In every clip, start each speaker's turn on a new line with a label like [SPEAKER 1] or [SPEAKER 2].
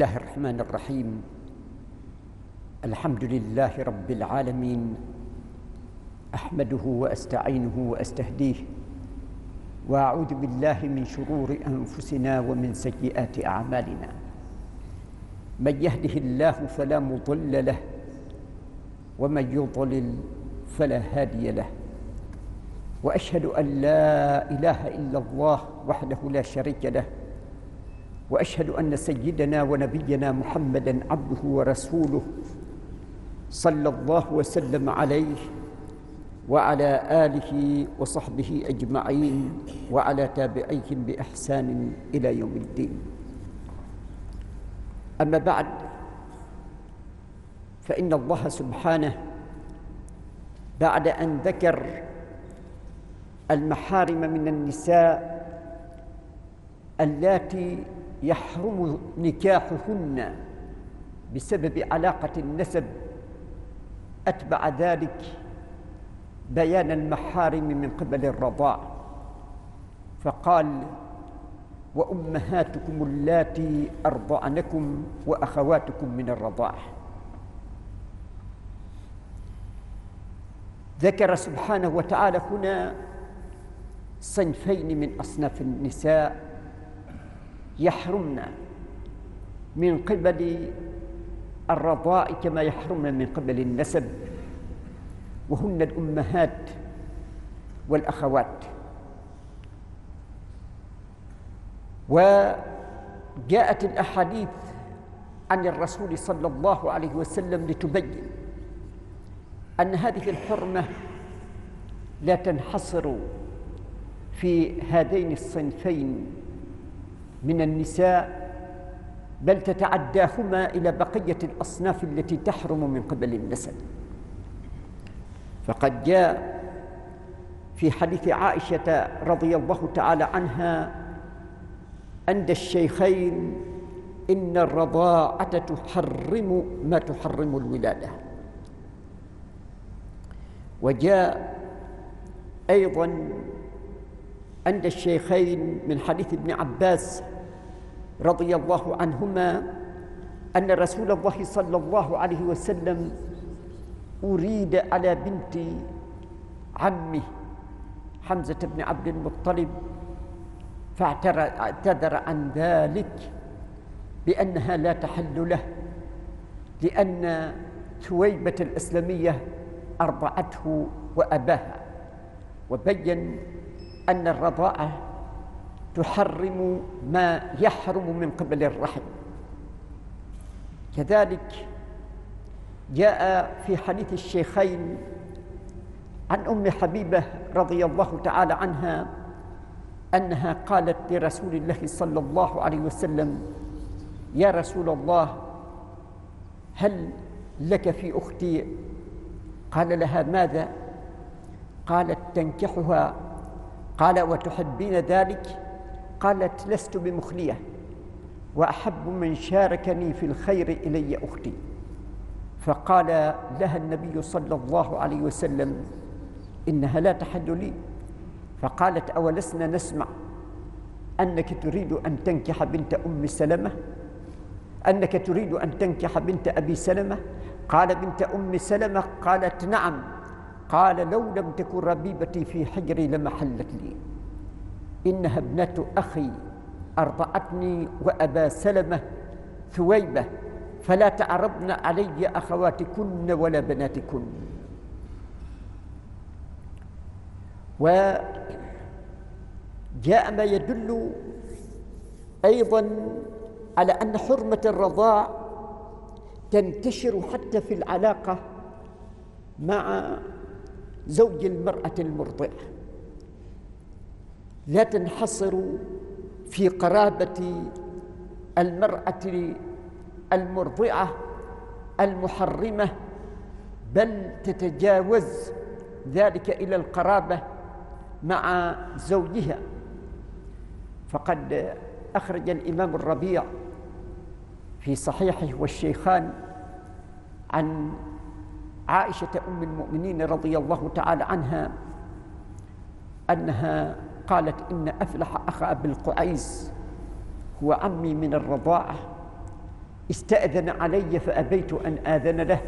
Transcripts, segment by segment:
[SPEAKER 1] الله الرحمن الرحيم الحمد لله رب العالمين احمده واستعينه واستهديه واعوذ بالله من شرور انفسنا ومن سيئات اعمالنا من يهده الله فلا مضل له ومن يضلل فلا هادي له واشهد ان لا اله الا الله وحده لا شريك له وأشهد أن سيدنا ونبينا محمدا عبده ورسوله صلى الله وسلم عليه وعلى آله وصحبه أجمعين وعلى تابعيهم بإحسان إلى يوم الدين. أما بعد فإن الله سبحانه بعد أن ذكر المحارم من النساء اللاتي يحرم نكاحهن بسبب علاقة النسب. أتبع ذلك بيان المحارم من قبل الرضاع. فقال وأمهاتكم اللاتي أرضعنكم وأخواتكم من الرضاع. ذكر سبحانه وتعالى هنا صنفين من أصناف النساء. يحرمن من قبل الرضاء كما يحرمن من قبل النسب. وهن الأمهات والأخوات. وجاءت الأحاديث عن الرسول صلى الله عليه وسلم لتبين أن هذه الحرمة لا تنحصر في هذين الصنفين من النساء بل تتعداهما إلى بقية الأصناف التي تحرم من قبل النسب. فقد جاء في حديث عائشة رضي الله تعالى عنها عند الشيخين إن الرضاعة تحرم ما تحرم الولادة. وجاء أيضا عند الشيخين من حديث ابن عباس رضي الله عنهما أن رسول الله صلى الله عليه وسلم أريد على بنت عمه حمزة بن عبد المطلب فاعتذر عن ذلك بأنها لا تحل له لأن ثويبة الإسلامية أرضعته وأباها وبين أن الرضاعة تحرم ما يحرم من قبل الرحم. كذلك جاء في حديث الشيخين عن أم حبيبة رضي الله تعالى عنها أنها قالت لرسول الله صلى الله عليه وسلم يا رسول الله هل لك في أختي؟ قال لها ماذا؟ قالت تنكحها. قال وتحبين ذلك؟ قالت لست بمخليه وأحب من شاركني في الخير إلي أختي. فقال لها النبي صلى الله عليه وسلم إنها لا تحل لي. فقالت أولسنا نسمع أنك تريد أن تنكح بنت أم سلمة؟ أنك تريد أن تنكح بنت أبي سلمة؟ قال بنت أم سلمة قالت نعم. قال لو لم تكن ربيبتي في حجري لما حلت لي. إنها ابنة أخي أرضعتني وأبا سلمة ثويبة فلا تعرضن علي أخواتكن ولا بناتكن. وجاء ما يدل أيضا على أن حرمة الرضاع تنتشر حتى في العلاقة مع زوج المرأة المرضعة. لا تنحصر في قرابة المرأة المرضعة المحرمة بل تتجاوز ذلك إلى القرابة مع زوجها. فقد أخرج الإمام الربيع في صحيحه والشيخان عن عائشة أم المؤمنين رضي الله تعالى عنها أنها قالت إن أفلح أخا أبي القعيس هو عمي من الرضاعة. استأذن علي فأبيت أن آذن له.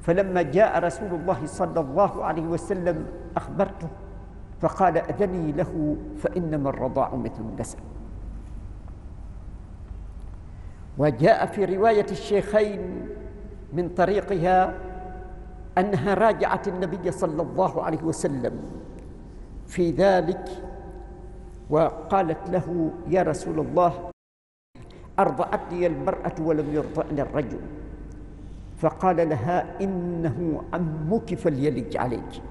[SPEAKER 1] فلما جاء رسول الله صلى الله عليه وسلم أخبرته فقال أذني له فإنما الرضاع مثل النسب. وجاء في رواية الشيخين من طريقها أنها راجعت النبي صلى الله عليه وسلم في ذلك وقالت له يا رسول الله أرضعتني المرأة ولم يرضعني الرجل. فقال لها إنه عمك فليلج عليك.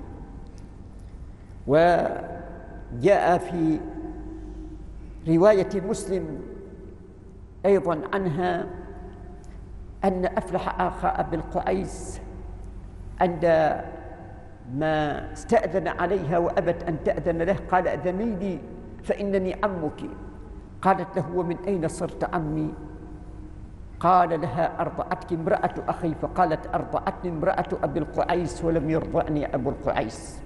[SPEAKER 1] وجاء في رواية مسلم أيضا عنها أن أفلح أخا أبي القعيس عند ما استأذن عليها وأبت أن تأذن له قال أذني لي فإنني عمك. قالت له ومن أين صرت عمي؟ قال لها أرضعتك امرأة أخي. فقالت أرضعتني امرأة أبي القعيس ولم يرضعني أبو القعيس.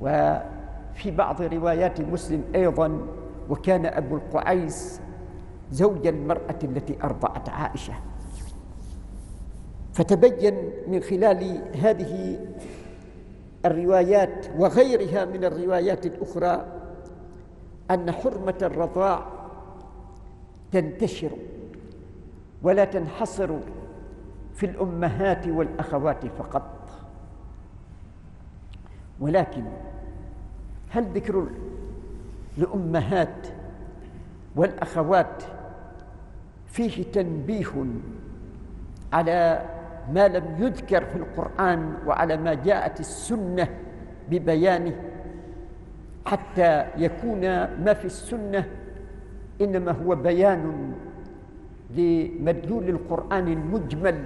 [SPEAKER 1] وفي بعض روايات مسلم أيضا وكان أبو القعيس زوج المرأة التي أرضعت عائشة. فتبين من خلال هذه الروايات وغيرها من الروايات الأخرى أن حرمة الرضاع تنتشر ولا تنحصر في الأمهات والأخوات فقط. ولكن هل ذكر الأمهات والأخوات فيه تنبيه على ما لم يذكر في القرآن وعلى ما جاءت السنة ببيانه حتى يكون ما في السنة إنما هو بيان لمدلول القرآن المجمل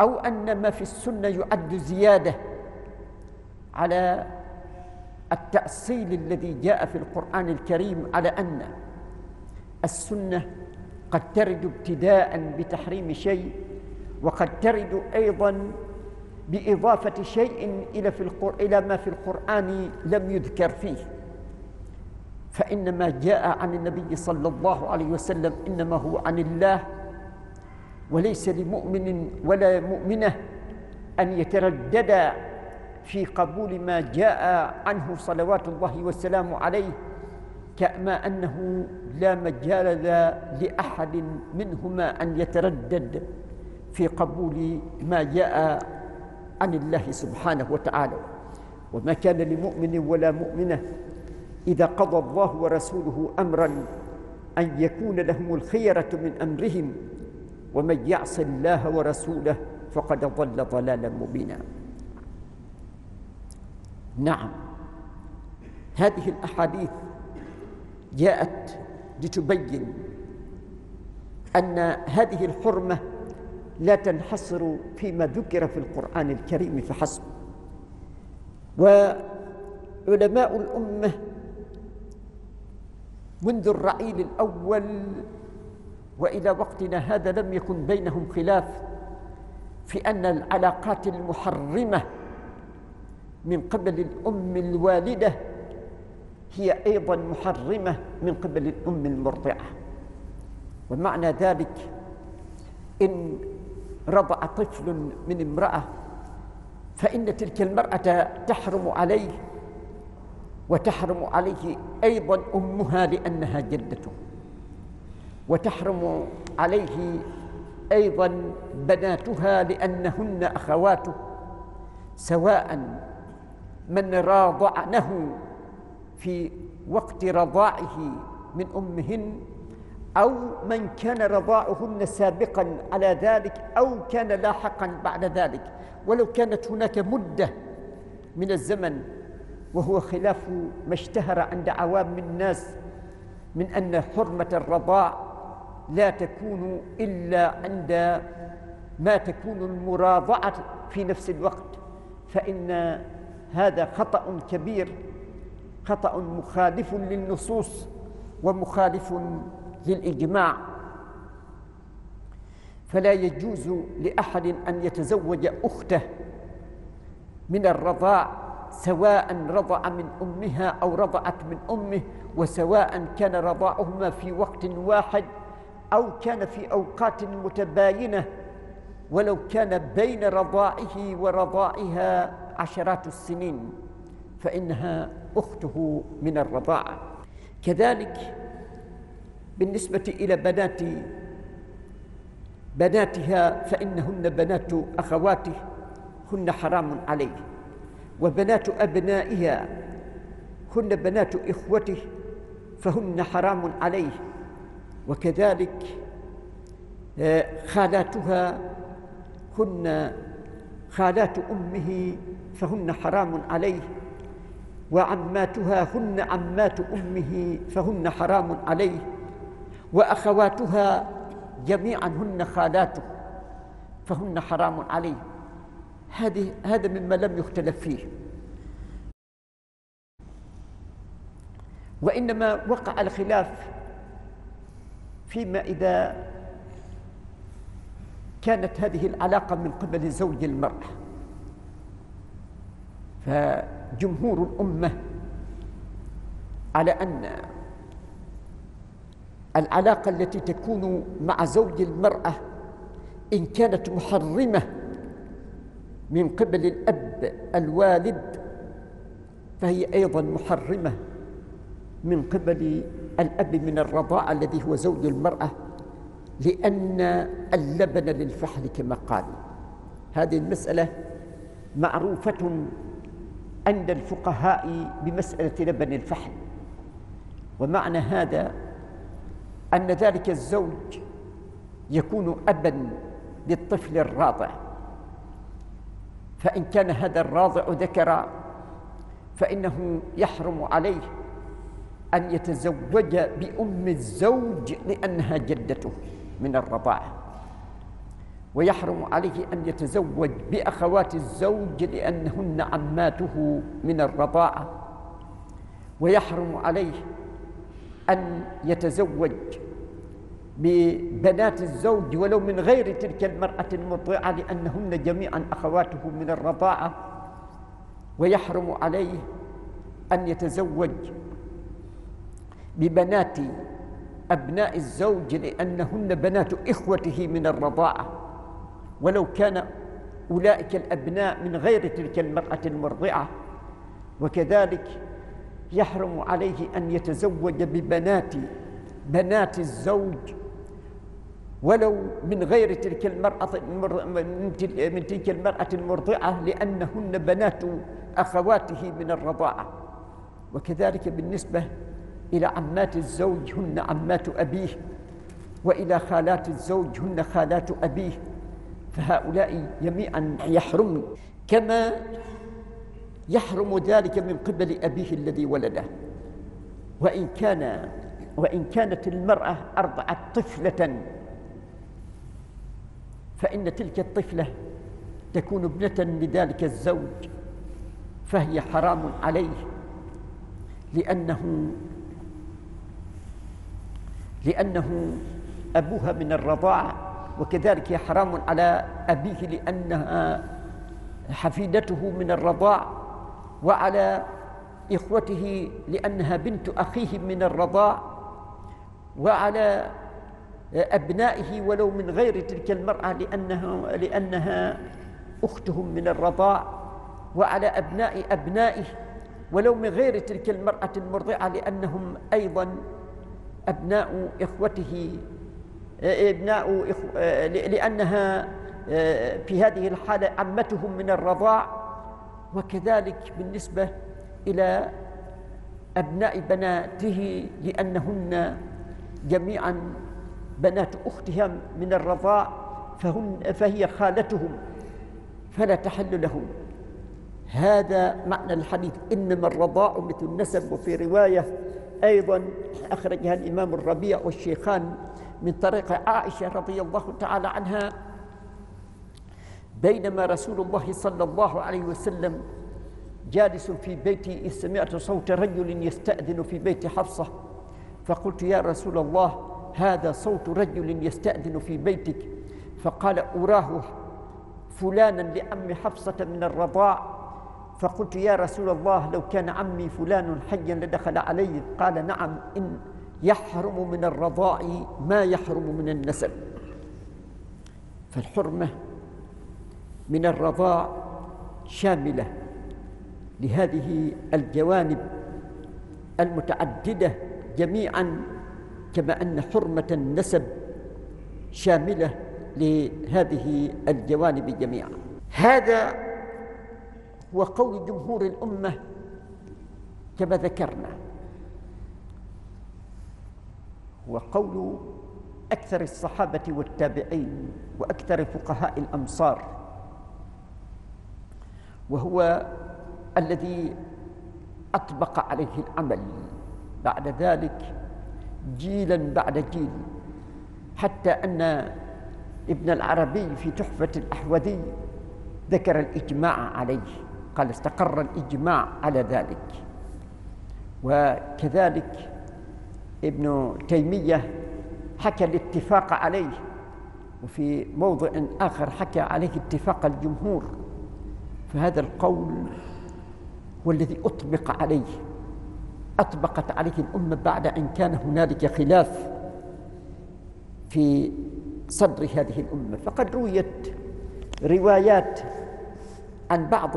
[SPEAKER 1] أو أن ما في السنة يعد زيادة على التأصيل الذي جاء في القرآن الكريم على أن السنة قد ترد ابتداء بتحريم شيء وقد ترد أيضا بإضافة شيء إلى, في القر... إلى ما في القرآن لم يذكر فيه. فإن ما جاء عن النبي صلى الله عليه وسلم إنما هو عن الله وليس لمؤمن ولا مؤمنة أن يتردد في قبول ما جاء عنه صلوات الله والسلام عليه كما أنه لا مجال لأحد منهما أن يتردد. في قبول ما جاء عن الله سبحانه وتعالى. وما كان لمؤمن ولا مؤمنة إذا قضى الله ورسوله أمرا أن يكون لهم الخيرة من أمرهم ومن يعص الله ورسوله فقد ضل ضلالا مبينا. نعم هذه الأحاديث جاءت لتبين أن هذه الحرمة لا تنحصر فيما ذكر في القرآن الكريم فحسب وعلماء الأمة منذ الرعيل الأول وإلى وقتنا هذا لم يكن بينهم خلاف في أن العلاقات المحرمة من قبل الأم الوالدة هي أيضا محرمة من قبل الأم المرضعة. ومعنى ذلك إن رضع طفل من امرأة فإن تلك المرأة تحرم عليه وتحرم عليه أيضا أمها لأنها جدته. وتحرم عليه أيضا بناتها لأنهن أخواته سواء من راضعنه في وقت رضاعه من أمهن أو من كان رضاعهن سابقا على ذلك أو كان لاحقا بعد ذلك. ولو كانت هناك مدة من الزمن وهو خلاف ما اشتهر عند عوام الناس من أن حرمة الرضاع لا تكون إلا عند ما تكون المراضعة في نفس الوقت. فإن هذا خطأ كبير خطأ مخالف للنصوص ومخالف للإجماع فلا يجوز لأحد أن يتزوج أخته من الرضاع سواء رضع من أمها أو رضعت من أمه وسواء كان رضاعهما في وقت واحد أو كان في أوقات متباينة. ولو كان بين رضاعه ورضاعها عشرات السنين فإنها أخته من الرضاعة. كذلك بالنسبة إلى بنات بناتها فإنهن بنات أخواته هن حرام عليه وبنات أبنائها هن بنات إخوته فهن حرام عليه وكذلك آه، خالاتها هن خالات أمه فهن حرام عليه وعماتها هن عمات أمه فهن حرام عليه وأخواتها جميعا هن خالاته فهن حرام عليه هذه هذا مما لم يختلف فيه. وإنما وقع الخلاف فيما إذا كانت هذه العلاقة من قبل زوج المرأة. فجمهور الأمة على أن العلاقة التي تكون مع زوج المرأة إن كانت محرمة من قبل الأب الوالد فهي أيضا محرمة من قبل الأب من الرضاعة الذي هو زوج المرأة لأن اللبن للفحل كما قال. هذه المسألة معروفة عند الفقهاء بمسألة لبن الفحل ومعنى هذا أن ذلك الزوج يكون أبا للطفل الراضع فإن كان هذا الراضع ذكرا فإنه يحرم عليه أن يتزوج بأم الزوج لأنها جدته من الرضاعة. ويحرم عليه أن يتزوج بأخوات الزوج لأنهن عماته من الرضاعة. ويحرم عليه أن يتزوج ببنات الزوج ولو من غير تلك المرأة المطيعة لأنهن جميعا أخواته من الرضاعة. ويحرم عليه أن يتزوج ببنات أبناء الزوج لأنهن بنات إخوته من الرضاعة. ولو كان أولئك الأبناء من غير تلك المرأة المرضعة. وكذلك يحرم عليه أن يتزوج ببنات بنات الزوج. ولو من غير تلك المرأة من تلك المرأة المرضعة لأنهن بنات أخواته من الرضاعة. وكذلك بالنسبة إلى عمات الزوج هن عمات أبيه. وإلى خالات الزوج هن خالات أبيه. فهؤلاء جميعا يحرمن. كما يحرم ذلك من قبل أبيه الذي ولده. وإن كان وإن كانت المرأة أرضعت طفلة فإن تلك الطفلة تكون ابنة لذلك الزوج فهي حرام عليه. لأنه لأنه أبوها من الرضاعة وكذلك حرام على أبيه لأنها حفيدته من الرضاع. وعلى إخوته لأنها بنت أخيه من الرضاع وعلى أبنائه ولو من غير تلك المرأة لأنها, لأنها أختهم من الرضاع وعلى أبناء أبنائه ولو من غير تلك المرأة المرضعة لأنهم أيضا أبناء إخوته أبناء إخو لأنها في هذه الحالة عمتهم من الرضاع. وكذلك بالنسبة إلى أبناء بناته لأنهن جميعا بنات أختها من الرضاع فهن فهي خالتهم فلا تحل لهم. هذا معنى الحديث. إنما الرضاء مثل النسب وفي رواية أيضا أخرجها الإمام الربيع والشيخان من طريق عائشة رضي الله تعالى عنها بينما رسول الله صلى الله عليه وسلم جالس في بيتي إذ سمعت صوت رجل يستأذن في بيت حفصة. فقلت يا رسول الله هذا صوت رجل يستأذن في بيتك. فقال أراه فلانا لعم حفصة من الرضاع. فقلت يا رسول الله لو كان عمي فلان حيا لدخل علي. قال نعم إن يحرم من الرضاع ما يحرم من النسب. فالحرمة من الرضاع شاملة لهذه الجوانب المتعددة جميعا كما أن حرمة النسب شاملة لهذه الجوانب جميعا. هذا هو قول جمهور الأمة كما ذكرنا. هو قول أكثر الصحابة والتابعين وأكثر فقهاء الأمصار. وهو الذي أطبق عليه العمل. بعد ذلك جيلا بعد جيل حتى أن ابن العربي في تحفة الأحوذي ذكر الإجماع عليه قال استقر الإجماع على ذلك. وكذلك ابن تيمية حكى الاتفاق عليه وفي موضع آخر حكى عليه اتفاق الجمهور. فهذا القول هو الذي أطبق عليه. أطبقت عليه الأمة بعد أن كان هنالك خلاف في صدر هذه الأمة. فقد رويت روايات عن بعض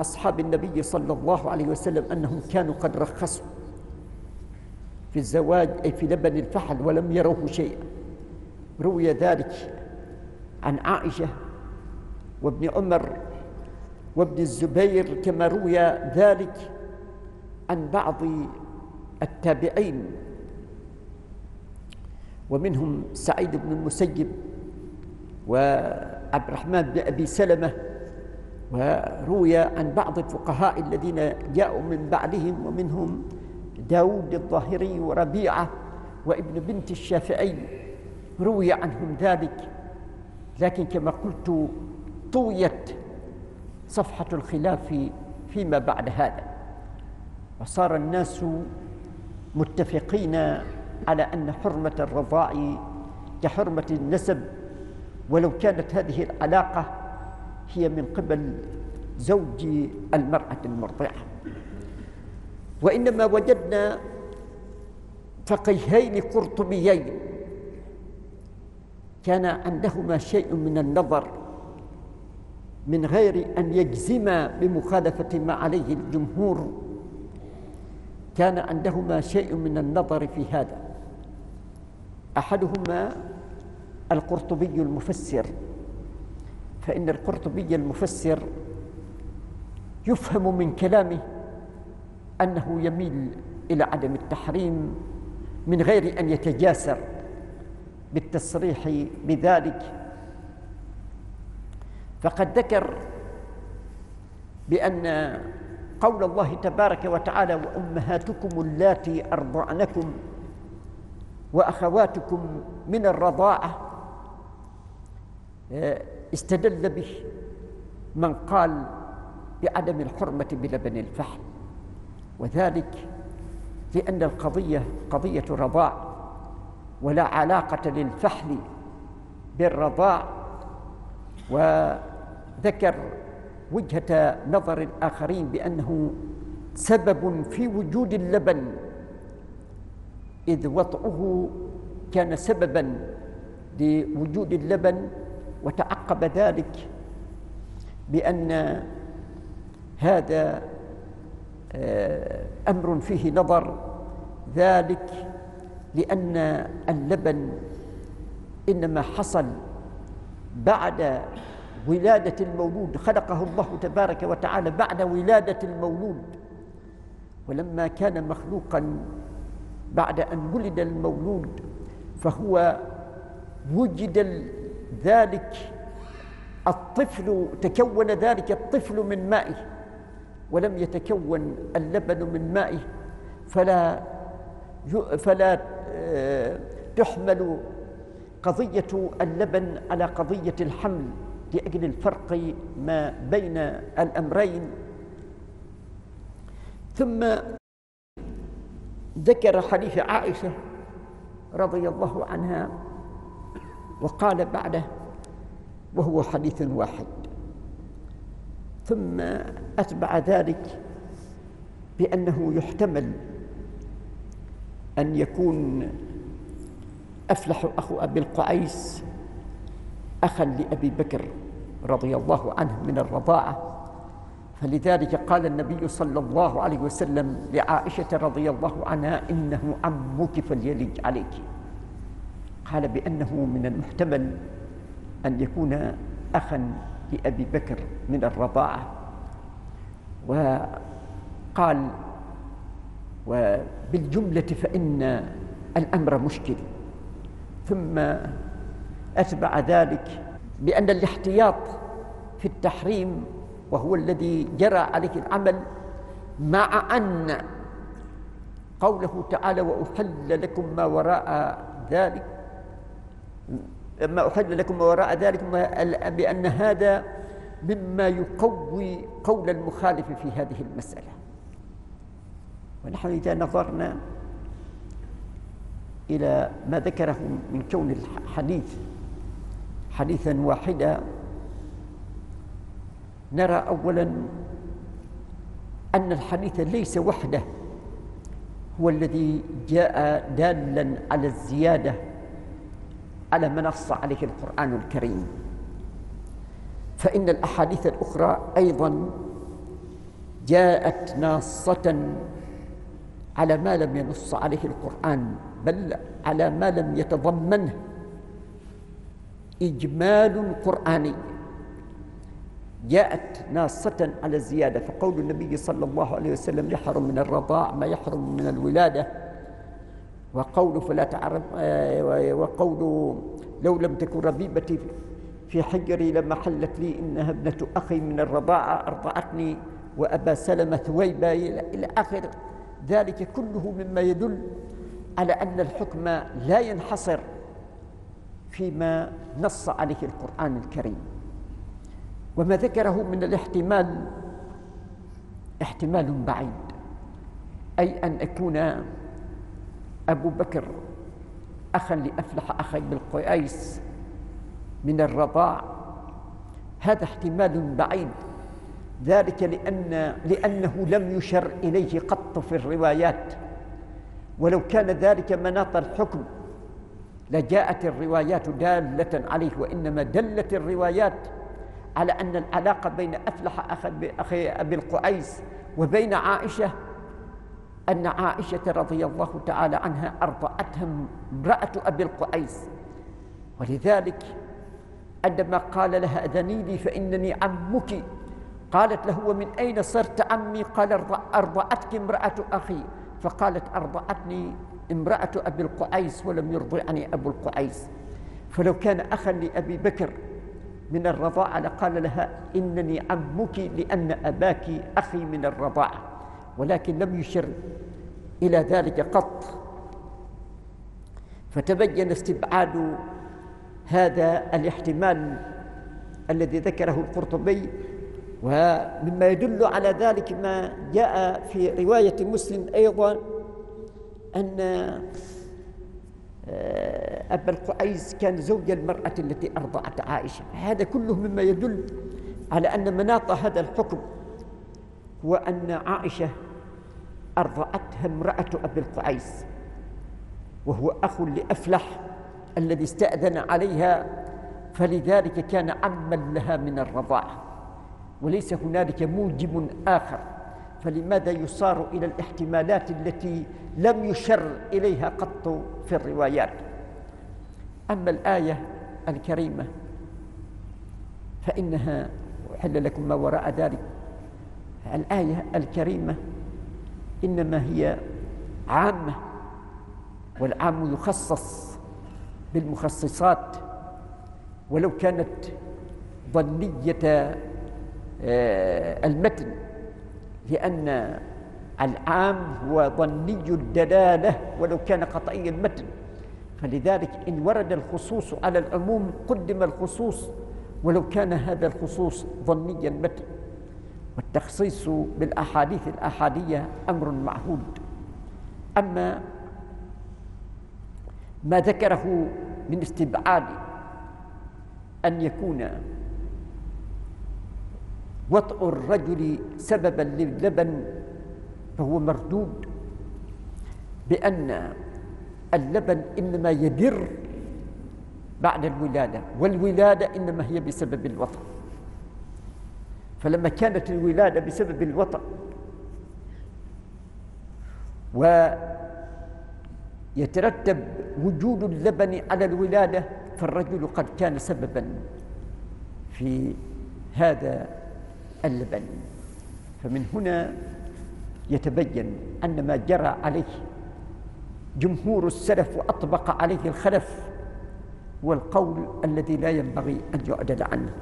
[SPEAKER 1] أصحاب النبي صلى الله عليه وسلم أنهم كانوا قد رخصوا في الزواج أي في لبن الفحل ولم يروه شيئا. روي ذلك عن عائشة وابن عمر وابن الزبير كما روي ذلك عن بعض التابعين. ومنهم سعيد بن المسيب وعبد الرحمن بن أبي سلمة وروي عن بعض الفقهاء الذين جاءوا من بعدهم ومنهم داود الظاهري وربيعة وابن بنت الشافعي روي عنهم ذلك. لكن كما قلت طويت صفحة الخلاف فيما بعد هذا. وصار الناس متفقين على أن حرمة الرضاع كحرمة النسب ولو كانت هذه العلاقة هي من قبل زوج المرأة المرضعة. وإنما وجدنا فقيهين قرطبيين. كان عندهما شيء من النظر من غير أن يجزما بمخالفة ما عليه الجمهور. كان عندهما شيء من النظر في هذا. أحدهما القرطبي المفسر. فإن القرطبي المفسر يفهم من كلامه أنه يميل إلى عدم التحريم من غير أن يتجاسر بالتصريح بذلك. فقد ذكر بأن قول الله تبارك وتعالى وأمهاتكم اللاتي أرضعنكم وأخواتكم من الرضاعة آه، استدل به من قال بعدم الحرمة بلبن الفحل وذلك لأن القضية قضية رضاع ولا علاقة للفحل بالرضاع وذكر وجهة نظر الآخرين بأنه سبب في وجود اللبن إذ وطئه كان سببا لوجود اللبن وتعقب ذلك بأن هذا آه، أمر فيه نظر ذلك لأن اللبن إنما حصل بعد ولادة المولود خلقه الله تبارك وتعالى بعد ولادة المولود. ولما كان مخلوقا بعد أن ولد المولود فهو وجد ذلك الطفل تكون ذلك الطفل من مائه ولم يتكون اللبن من مائه. فلا فلا آه، تحمل قضية اللبن على قضية الحمل. لأجل الفرق ما بين الأمرين. ثم ذكر حديث عائشة رضي الله عنها وقال بعده وهو حديث واحد. ثم أتبع ذلك بأنه يحتمل أن يكون أفلح أخو أبي القعيس أخا لأبي بكر رضي الله عنه من الرضاعة. فلذلك قال النبي صلى الله عليه وسلم لعائشة رضي الله عنها إنه عمك فليلج عليك. قال بأنه من المحتمل أن يكون أخا لأبي بكر من الرضاعة. وقال وبالجملة فإن الأمر مشكل. ثم أتبع ذلك بأن الاحتياط في التحريم وهو الذي جرى عليه العمل مع أن قوله تعالى وأحل لكم ما وراء ذلك ما أحل لكم ما وراء ذلك بأن هذا مما يقوي قول المخالف في هذه المسألة. ونحن إذا نظرنا إلى ما ذكره من كون الحديث حديثا واحدا. نرى أولا أن الحديث ليس وحده هو الذي جاء دالا على الزيادة على ما نص عليه القرآن الكريم. فإن الأحاديث الأخرى أيضا جاءت ناصة على ما لم ينص عليه القرآن بل على ما لم يتضمنه. إجمال قرآني. جاءت ناصة على الزيادة فقول النبي صلى الله عليه وسلم يحرم من الرضاع ما يحرم من الولادة. وقول فلا تعرف آه، وقول لو لم تكن ربيبتي في حجري لما حلت لي إنها ابنة أخي من الرضاعة أرضعتني وأبا سلمة ثويبة إلى آخر. ذلك كله مما يدل على أن الحكم لا ينحصر. فيما نص عليه القرآن الكريم. وما ذكره من الاحتمال احتمال بعيد. أي أن أكون أبو بكر أخا لأفلح أخي بالقيس من الرضاع. هذا احتمال بعيد. ذلك لأن لأنه لم يشر إليه قط في الروايات. ولو كان ذلك مناط الحكم لجاءت الروايات دالة عليه وإنما دلت الروايات على أن العلاقة بين أفلح أخي أبي القعيس وبين عائشة أن عائشة رضي الله تعالى عنها أرضعتها امرأة أبي القعيس. ولذلك عندما قال لها أذني لي فإنني عمك قالت له ومن أين صرت عمي؟ قال أرضعتك امرأة أخي. فقالت أرضعتني امرأة أبي القعيس ولم يرضعني أبو القعيس. فلو كان أخا لأبي بكر من الرضاعة لقال لها إنني عمك لأن أباك أخي من الرضاعة ولكن لم يشر إلى ذلك قط. فتبين استبعاد هذا الاحتمال الذي ذكره القرطبي ومما يدل على ذلك ما جاء في رواية مسلم أيضا أن آه، أبا القعيس كان زوج المرأة التي أرضعت عائشة. هذا كله مما يدل على أن مناط هذا الحكم هو أن عائشة أرضعتها امرأة أبي القعيس وهو أخ لأفلح الذي استأذن عليها فلذلك كان عما لها من الرضاعة. وليس هنالك موجب آخر. فلماذا يصار إلى الاحتمالات التي لم يشر إليها قط في الروايات؟ أما الآية الكريمة فإنها أحل لكم ما وراء ذلك الآية الكريمة إنما هي عامة والعام يخصص بالمخصصات ولو كانت ظنية آه، المتن. لأن العام هو ظني الدلالة ولو كان قطعي المتن. فلذلك إن ورد الخصوص على العموم قدم الخصوص ولو كان هذا الخصوص ظني المتن. والتخصيص بالأحاديث الأحادية أمر معهود. أما ما ذكره من استبعاد أن يكون وطء الرجل سببا للبن فهو مردود بأن اللبن إنما يدر بعد الولادة والولادة إنما هي بسبب الوطن فلما كانت الولادة بسبب الوطن ويترتب وجود اللبن على الولادة فالرجل قد كان سببا في هذا اللبن فمن هنا يتبين أن ما جرى عليه جمهور السلف وأطبق عليه الخلف هو القول الذي لا ينبغي أن يعدل عنه.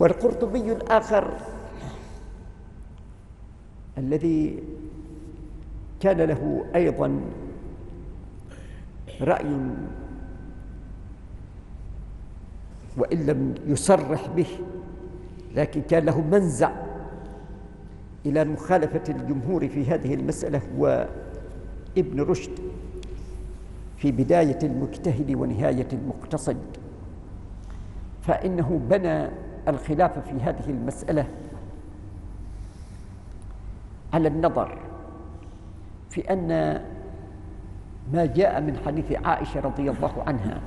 [SPEAKER 1] والقرطبي الآخر الذي كان له أيضا رأي وإن لم يصرح به لكن كان له منزع إلى مخالفة الجمهور في هذه المسألة هو ابن رشد في بداية المجتهد ونهاية المقتصد. فإنه بنى الخلاف في هذه المسألة على النظر في أن ما جاء من حديث عائشة رضي الله عنها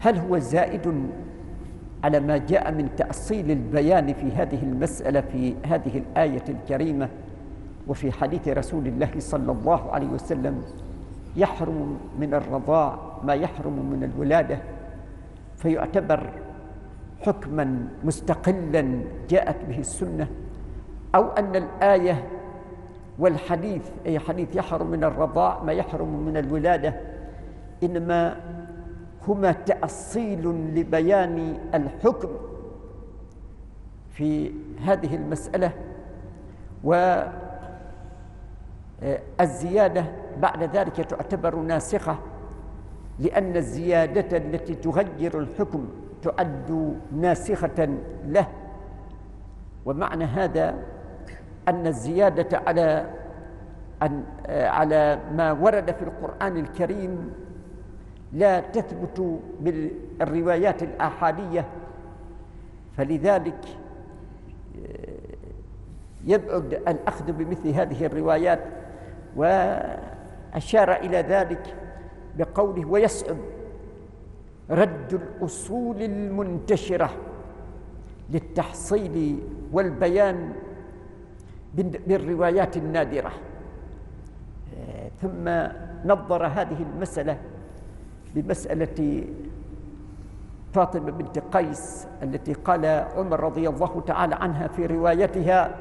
[SPEAKER 1] هل هو زائد على ما جاء من تأصيل البيان في هذه المسألة في هذه الآية الكريمة وفي حديث رسول الله صلى الله عليه وسلم يحرم من الرضاع ما يحرم من الولادة فيعتبر حكما مستقلا جاءت به السنة أو أن الآية والحديث أي حديث يحرم من الرضاع ما يحرم من الولادة إنما هما تأصيل لبيان الحكم في هذه المسألة والزيادة بعد ذلك تعتبر ناسخة لأن الزيادة التي تغير الحكم تعد ناسخة له. ومعنى هذا أن الزيادة على أن على ما ورد في القرآن الكريم لا تثبت بالروايات الآحادية. فلذلك يبعد الأخذ بمثل هذه الروايات وأشار إلى ذلك بقوله ويصعب رد الأصول المنتشرة للتحصيل والبيان بالروايات النادرة ثم نظر هذه المسألة بمسألة فاطمة بنت قيس التي قال عمر رضي الله تعالى عنها في روايتها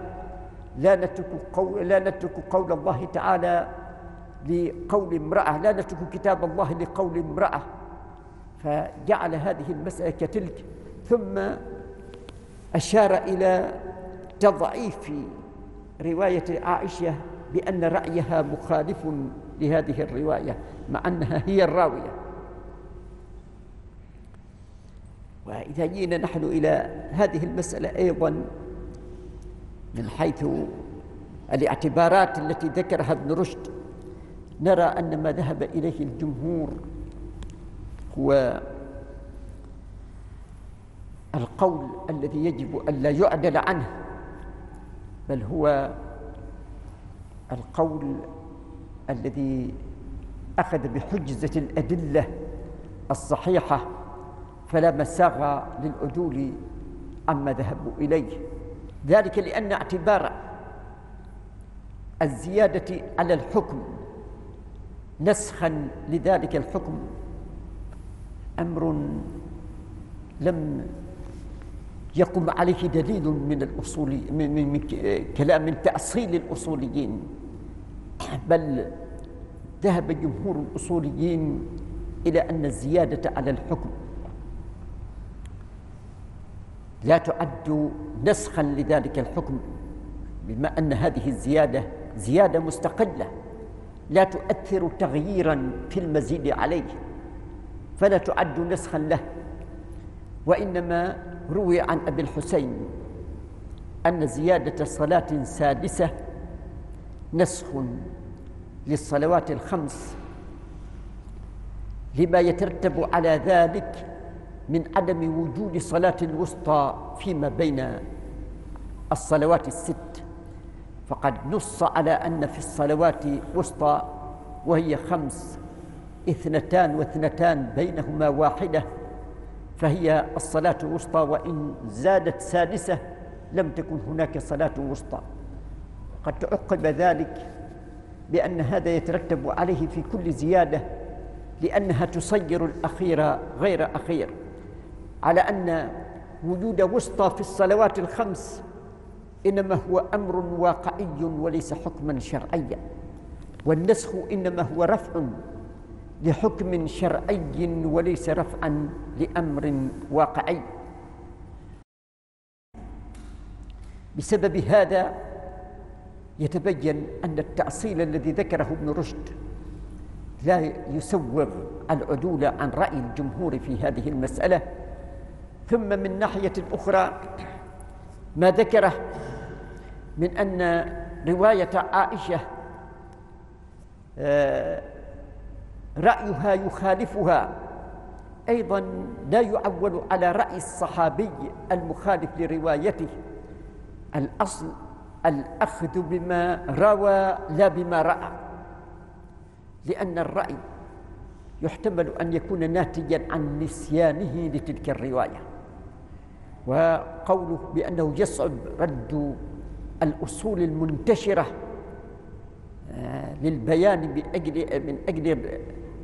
[SPEAKER 1] لا نترك قول, لا نترك قول الله تعالى لقول امرأة لا نترك كتاب الله لقول امرأة. فجعل هذه المسألة كتلك ثم أشار إلى تضعيف رواية عائشة بأن رأيها مخالف لهذه الرواية مع أنها هي الراوية. وإذا جينا نحن إلى هذه المسألة أيضا من حيث الاعتبارات التي ذكرها ابن رشد نرى أن ما ذهب إليه الجمهور هو القول الذي يجب أن لا يعدل عنه بل هو القول الذي أخذ بحجزة الأدلة الصحيحة فلا مساغ للعدول عما ذهبوا إليه. ذلك لأن اعتبار الزيادة على الحكم نسخا لذلك الحكم أمر لم يقم عليه دليل من الأصول من, من, من كلام من تأصيل الأصوليين بل ذهب جمهور الأصوليين إلى أن الزيادة على الحكم لا تعد نسخا لذلك الحكم بما أن هذه الزيادة زيادة مستقلة. لا تؤثر تغييرا في المزيد عليه فلا تعد نسخا له. وإنما روي عن أبي الحسين أن زيادة صلاة سادسة نسخ للصلوات الخمس لما يترتب على ذلك من عدم وجود صلاة الوسطى فيما بين الصلوات الست. فقد نص على أن في الصلوات الوسطى وهي خمس اثنتان واثنتان بينهما واحدة فهي الصلاة الوسطى وإن زادت سادسة لم تكن هناك صلاة وسطى. قد تعقب ذلك بأن هذا يترتب عليه في كل زيادة لأنها تصير الأخير غير أخير. على أن وجود وسطى في الصلوات الخمس إنما هو أمر واقعي وليس حكما شرعيا. والنسخ إنما هو رفع لحكم شرعي وليس رفعا لأمر واقعي. بسبب هذا يتبين أن التأصيل الذي ذكره ابن رشد لا يسوغ العدول عن رأي الجمهور في هذه المسألة ثم من ناحية أخرى ما ذكره من أن رواية عائشة آه، رأيها يخالفها أيضا لا يعول على رأي الصحابي المخالف لروايته. الأصل الأخذ بما روى لا بما رأى لأن الرأي يحتمل أن يكون ناتجا عن نسيانه لتلك الرواية. وقوله بأنه يصعب رد الأصول المنتشرة آه، للبيان من أجل من أجل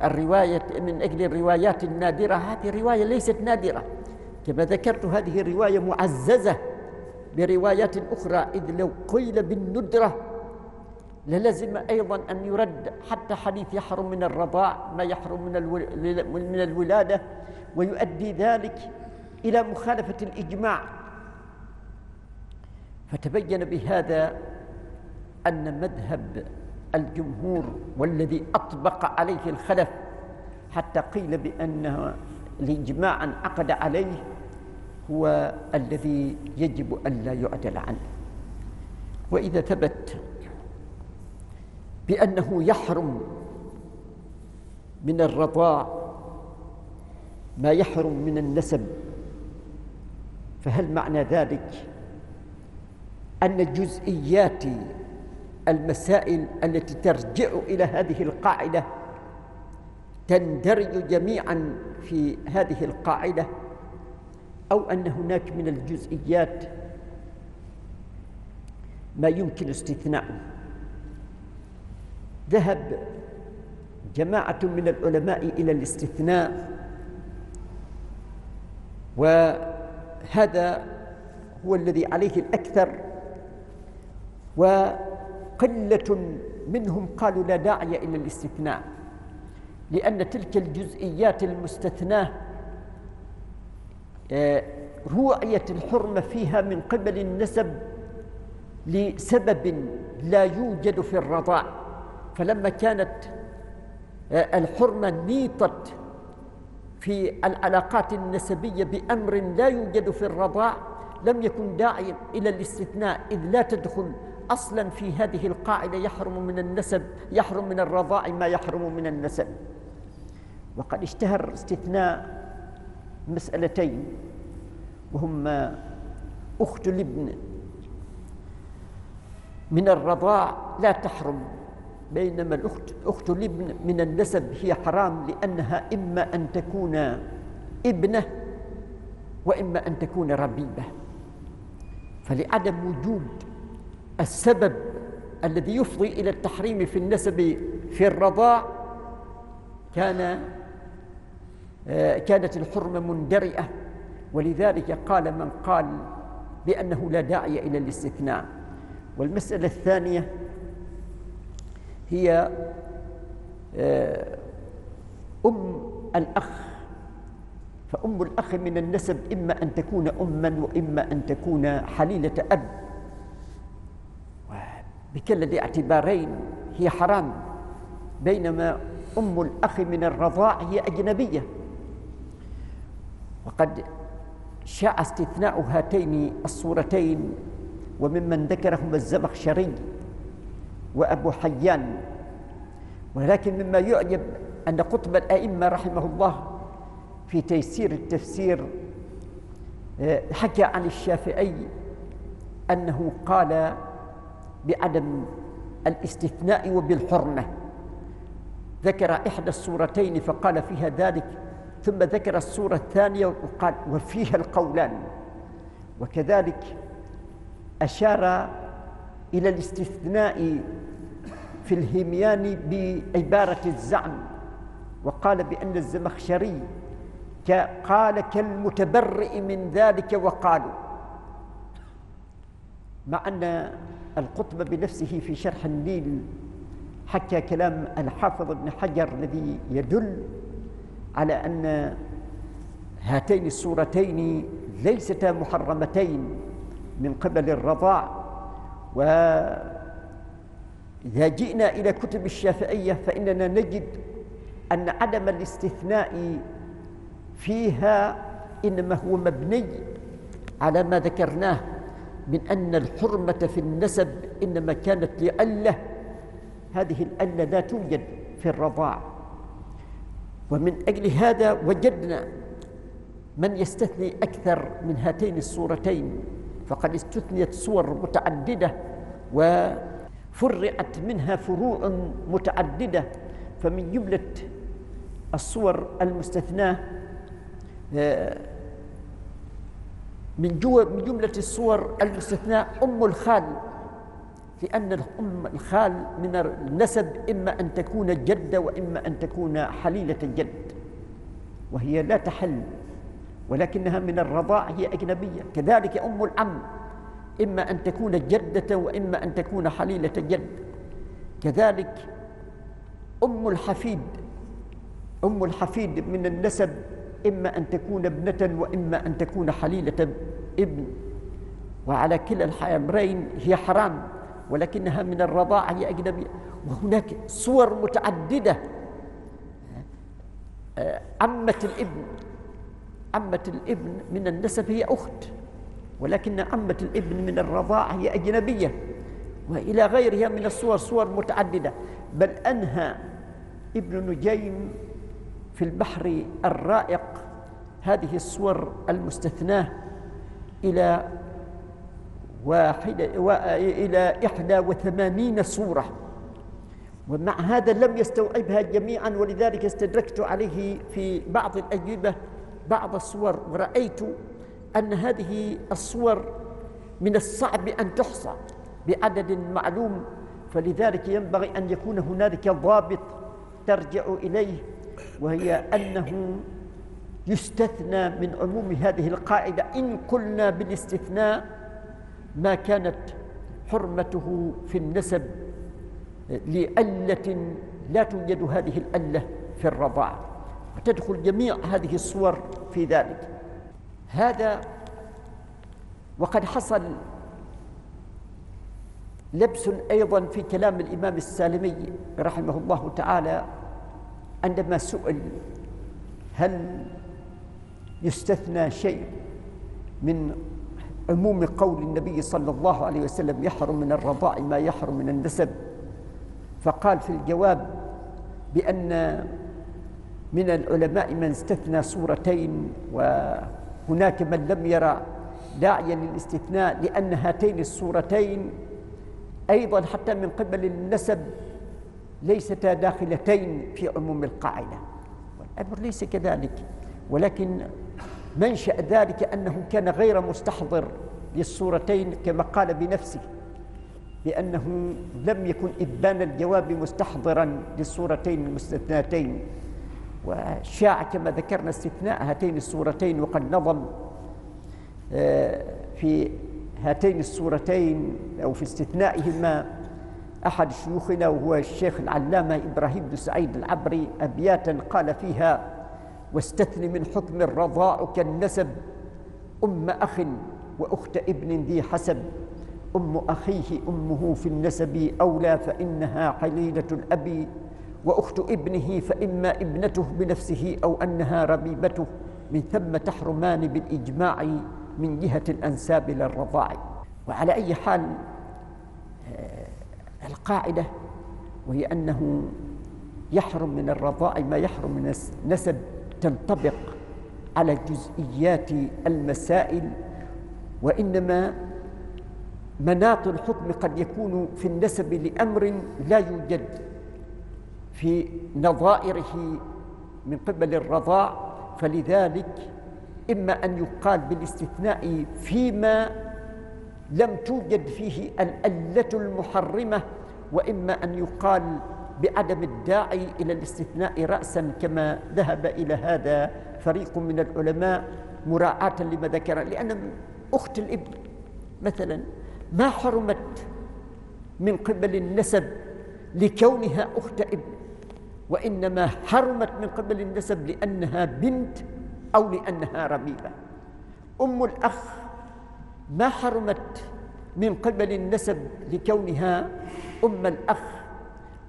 [SPEAKER 1] الرواية من أجل الروايات النادرة. هذه رواية ليست نادرة. كما ذكرت هذه رواية معززة بروايات أخرى إذ لو قيل بالندرة للزم أيضا أن يرد حتى حديث يحرم من الرضاع ما يحرم من من الولادة ويؤدي ذلك إلى مخالفة الإجماع. فتبين بهذا أن مذهب الجمهور والذي أطبق عليه الخلف حتى قيل بأنه الإجماع انعقد عليه هو الذي يجب ألا يعدل عنه. وإذا ثبت بأنه يحرم من الرضاع ما يحرم من النسب فهل معنى ذلك أن جزئيات المسائل التي ترجع إلى هذه القاعدة تندرج جميعا في هذه القاعدة أو أن هناك من الجزئيات ما يمكن استثناؤه؟ ذهب جماعة من العلماء إلى الاستثناء وهذا هو الذي عليه الأكثر وقلة منهم قالوا لا داعي إلى الاستثناء لأن تلك الجزئيات المستثناة آه، رؤية الحرمة فيها من قبل النسب لسبب لا يوجد في الرضاع فلما كانت آه، الحرمة نيطت في العلاقات النسبية بأمر لا يوجد في الرضاع لم يكن داعيا إلى الاستثناء إذ لا تدخل أصلا في هذه القاعدة. يحرم من النسب يحرم من الرضاع ما يحرم من النسب. وقد اشتهر استثناء مسألتين وهما أخت الابن من الرضاع لا تحرم. بينما الأخت أخت الابن من النسب هي حرام لأنها إما أن تكون ابنة وإما أن تكون ربيبة. فلعدم وجود السبب الذي يفضي إلى التحريم في النسب في الرضاع كان آه، كانت الحرمة مندرئة. ولذلك قال من قال بأنه لا داعي إلى الاستثناء. والمسألة الثانية هي آه، أم الأخ. فأم الأخ من النسب إما أن تكون أما وإما أن تكون حليلة أب. بكلا الاعتبارين هي حرام بينما أم الأخ من الرضاع هي أجنبية. وقد شاء استثناء هاتين الصورتين وممن ذكرهما الزمخشري وأبو حيان. ولكن مما يعجب أن قطب الأئمة رحمه الله في تيسير التفسير آه، حكى عن الشافعي أنه قال بعدم الاستثناء وبالحرمة. ذكر إحدى الصورتين فقال فيها ذلك ثم ذكر الصورة الثانية وقال وفيها القولان. وكذلك أشار إلى الاستثناء في الهميان بعبارة الزعم وقال بأن الزمخشري قال كالمتبرئ من ذلك وقالوا مع أن القطب بنفسه في شرح النيل حكى كلام الحافظ ابن حجر الذي يدل على أن هاتين السورتين ليستا محرمتين من قبل الرضاع. وإذا جئنا إلى كتب الشافعية فإننا نجد أن عدم الاستثناء فيها إنما هو مبني على ما ذكرناه من أن الحرمة في النسب إنما كانت لألة. هذه الألة لا توجد في الرضاع. ومن أجل هذا وجدنا من يستثني أكثر من هاتين الصورتين. فقد استثنيت صور متعددة وفرعت منها فروع متعددة. فمن جملة الصور المستثناة آه، من من جملة الصور المستثناة أم الخال لأن الأم الخال من النسب إما أن تكون جدة وإما أن تكون حليلة الجد وهي لا تحل. ولكنها من الرضاع هي أجنبية. كذلك أم العم. إما أن تكون جدة وإما أن تكون حليلة جد. كذلك أم الحفيد. أم الحفيد من النسب إما أن تكون ابنة وإما أن تكون حليلة ابن. وعلى كلا الأمرين هي حرام ولكنها من الرضاعة هي أجنبية. وهناك صور متعددة. عمة الابن. عمة الإبن من النسب هي أخت ولكن عمة الإبن من الرضاعة هي أجنبية وإلى غيرها من الصور صور متعددة. بل أنهى ابن نجيم في البحر الرائق هذه الصور المستثناة إلى واحدة إلى إحدى وثمانين صورة. ومع هذا لم يستوعبها جميعا ولذلك استدركت عليه في بعض الأجوبة بعض الصور ورأيت أن هذه الصور من الصعب أن تحصى بعدد معلوم فلذلك ينبغي أن يكون هنالك ضابط ترجع إليه وهي أنه يستثنى من عموم هذه القاعدة. إن قلنا بالاستثناء ما كانت حرمته في النسب لألة لا توجد هذه الألة في الرضاعة. وتدخل جميع هذه الصور في ذلك. هذا وقد حصل لبس أيضا في كلام الإمام السالمي رحمه الله تعالى عندما سئل هل يستثنى شيء من عموم قول النبي صلى الله عليه وسلم يحرم من الرضاع ما يحرم من النسب؟ فقال في الجواب بأن من العلماء من استثنى صورتين وهناك من لم يرى داعيا للاستثناء لأن هاتين الصورتين أيضا حتى من قبل النسب ليستا داخلتين في عموم القاعدة. والأمر ليس كذلك ولكن منشأ ذلك أنه كان غير مستحضر للصورتين كما قال بنفسه بأنه لم يكن إبان الجواب مستحضرا للصورتين المستثناتين. وشاع كما ذكرنا استثناء هاتين الصورتين وقد نظم آه، في هاتين الصورتين أو في استثنائهما أحد شيوخنا وهو الشيخ العلامة إبراهيم بن سعيد العبري أبياتا قال فيها واستثن من حكم الرضاء كالنسب أم أخ وأخت ابن ذي حسب أم أخيه أمه في النسب أولى فإنها قليلة الأب وأخت ابنه فإما ابنته بنفسه أو أنها ربيبته من ثم تحرمان بالإجماع من جهة الأنساب للرضاع وعلى أي حال آه، القاعدة وهي أنه يحرم من الرضاع ما يحرم من النسب تنطبق على جزئيات المسائل وإنما مناط الحكم قد يكون في النسب لأمر لا يوجد. في نظائره من قبل الرضاع فلذلك إما أن يقال بالاستثناء فيما لم توجد فيه الألة المحرمة وإما أن يقال بعدم الداعي إلى الاستثناء رأسا كما ذهب إلى هذا فريق من العلماء مراعاة لما ذكر لأن أخت الإبن مثلا ما حرمت من قبل النسب لكونها أخت إبن. وإنما حرمت من قبل النسب لأنها بنت أو لأنها ربيبة. أم الأخ ما حرمت من قبل النسب لكونها أم الأخ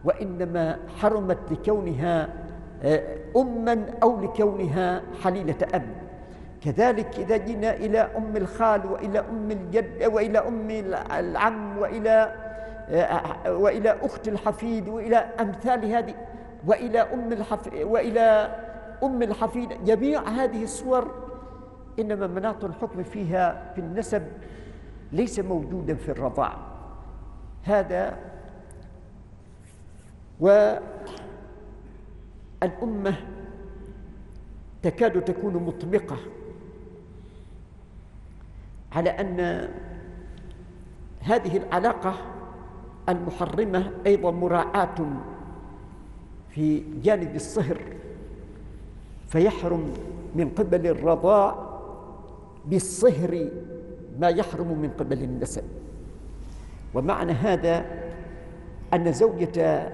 [SPEAKER 1] وإنما حرمت لكونها آه، أما أو لكونها حليلة أب. كذلك إذا جينا إلى أم الخال وإلى أم الجد وإلى أم العم وإلى آه، وإلى أخت الحفيد وإلى أمثال هذه وإلى أم الحفيد وإلى أم الحفيد. جميع هذه الصور إنما مناط الحكم فيها في النسب ليس موجودا في الرضاع. هذا والأمة تكاد تكون مطبقة على أن هذه العلاقة المحرمة أيضا مراعاة في جانب الصهر فيحرم من قبل الرضاع بالصهر ما يحرم من قبل النسب. ومعنى هذا أن زوجة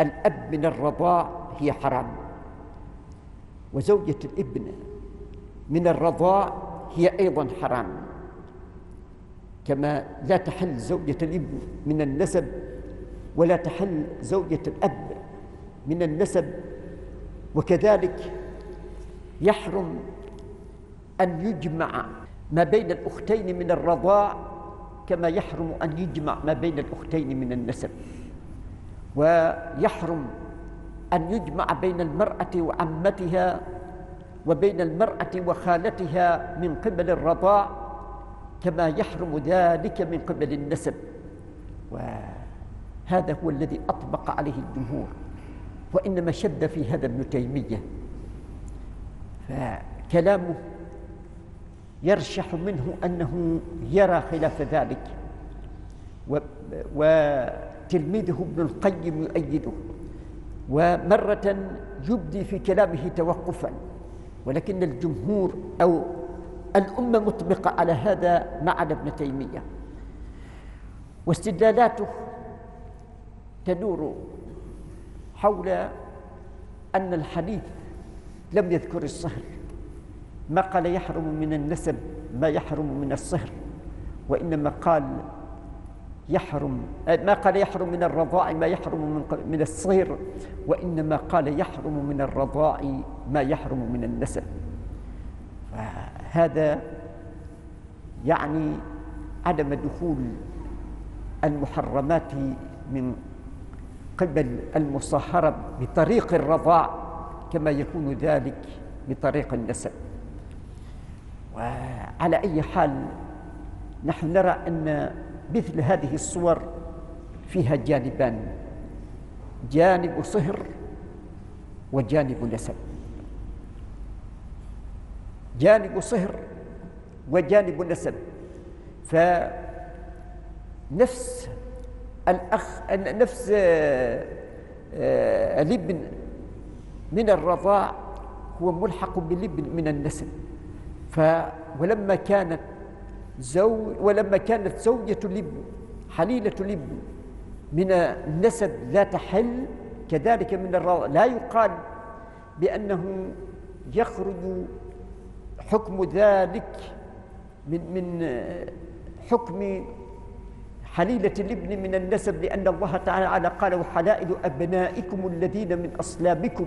[SPEAKER 1] الأب من الرضاع هي حرام وزوجة الابن من الرضاع هي أيضا حرام. كما لا تحل زوجة الابن من النسب ولا تحل زوجة الأب من النسب وكذلك يحرم أن يجمع ما بين الأختين من الرضاع كما يحرم أن يجمع ما بين الأختين من النسب. ويحرم أن يجمع بين المرأة وعمتها وبين المرأة وخالتها من قبل الرضاع كما يحرم ذلك من قبل النسب. وهذا هو الذي أطبق عليه الجمهور. وإنما شد في هذا ابن تيمية. فكلامه يرشح منه أنه يرى خلاف ذلك وتلميذه ابن القيم يؤيده. ومرة يبدي في كلامه توقفا ولكن الجمهور أو الأمة مطبقة على هذا مع ابن تيمية. واستدلالاته تدور حول أن الحديث لم يذكر الصهر ما قال يحرم من النسب ما يحرم من الصهر وإنما قال يحرم ما قال يحرم من الرضاع ما يحرم من من الصهر وإنما قال يحرم من الرضاع ما يحرم من النسب. هذا يعني عدم دخول المحرمات من قبل المصاهرة بطريق الرضاع كما يكون ذلك بطريق النسب. وعلى أي حال نحن نرى أن مثل هذه الصور فيها جانبان جانب صهر وجانب نسب. جانب صهر وجانب نسب. فنفس الأخ نفس آه، آه، الابن من الرضاع هو ملحق بالابن من النسب ف ولما كانت زوج ولما كانت زوجة الابن حليلة الابن من النسب لا تحل كذلك من الرضاع. لا يقال بأنه يخرج حكم ذلك من من حكم حليلة الابن من النسب لأن الله تعالى قال وحلائل أبنائكم الذين من أصلابكم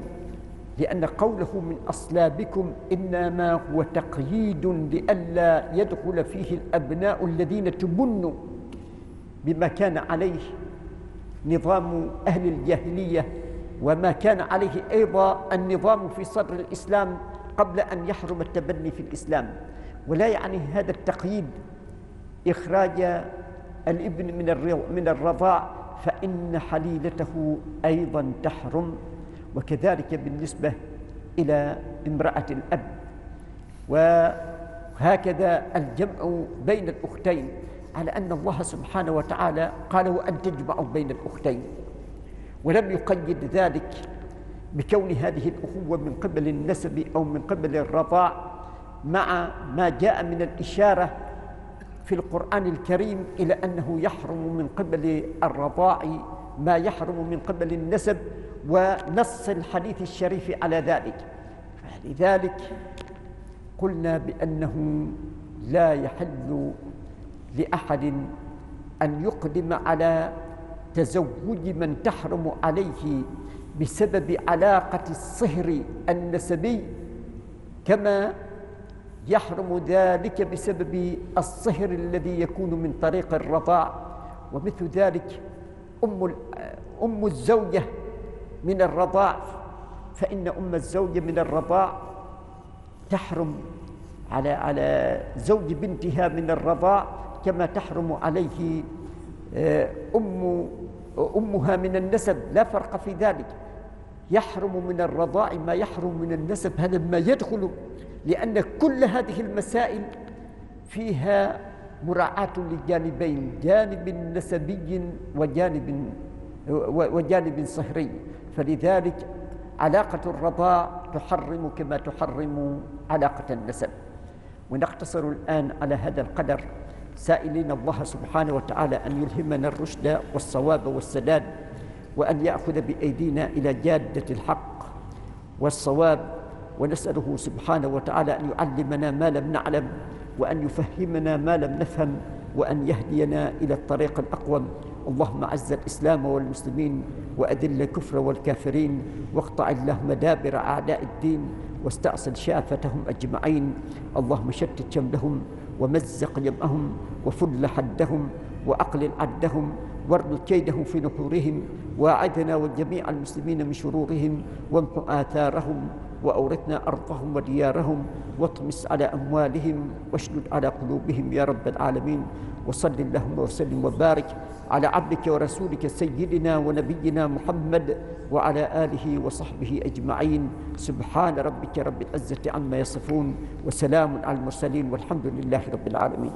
[SPEAKER 1] لأن قوله من أصلابكم إنما هو تقييد لئلا يدخل فيه الأبناء الذين تبنوا بما كان عليه نظام أهل الجاهلية وما كان عليه أيضا النظام في صدر الإسلام قبل أن يحرم التبني في الإسلام. ولا يعني هذا التقييد إخراج الابن من من الرضاع فإن حليلته أيضا تحرم وكذلك بالنسبة إلى امرأة الأب. وهكذا الجمع بين الأختين على أن الله سبحانه وتعالى قال وأن تجمعوا بين الأختين ولم يقيد ذلك بكون هذه الأخوة من قبل النسب أو من قبل الرضاع مع ما جاء من الإشارة في القرآن الكريم إلى أنه يحرم من قبل الرضاع ما يحرم من قبل النسب ونص الحديث الشريف على ذلك. لذلك قلنا بأنه لا يحل لأحد أن يقدم على تزوج من تحرم عليه بسبب علاقة الصهر النسبي كما يحرم ذلك بسبب الصهر الذي يكون من طريق الرضاع ومثل ذلك أم أم الزوجة من الرضاع. فإن أم الزوجة من الرضاع تحرم على على زوج بنتها من الرضاع كما تحرم عليه آه، أم أمها من النسب. لا فرق في ذلك. يحرم من الرضاع ما يحرم من النسب. هذا ما يدخل لأن كل هذه المسائل فيها مراعاة لجانبين جانب نسبي وجانب وجانب صهري فلذلك علاقة الرضاع تحرم كما تحرم علاقة النسب. ونقتصر الآن على هذا القدر. سائلين الله سبحانه وتعالى أن يلهمنا الرشد والصواب والسداد وأن يأخذ بأيدينا إلى جادة الحق والصواب ونسأله سبحانه وتعالى أن يعلمنا ما لم نعلم وأن يفهمنا ما لم نفهم وأن يهدينا إلى الطريق الأقوم. اللهم عز الإسلام والمسلمين وأذل الكفر والكافرين واقطع اللهم دابر أعداء الدين واستأصل شافتهم أجمعين. اللهم شتت شملهم ومزق جمعهم وفل حدهم وأقلل عدهم وارد كيدهم في نحورهم واعدنا وجميع المسلمين من شرورهم وامحو آثارهم وأورثنا أرضهم وديارهم واطمس على أموالهم واشدد على قلوبهم يا رب العالمين وصل اللهم وسلم وبارك على عبدك ورسولك سيدنا ونبينا محمد وعلى آله وصحبه أجمعين. سبحان ربك رب العزة عما يصفون وسلام على المرسلين والحمد لله رب العالمين.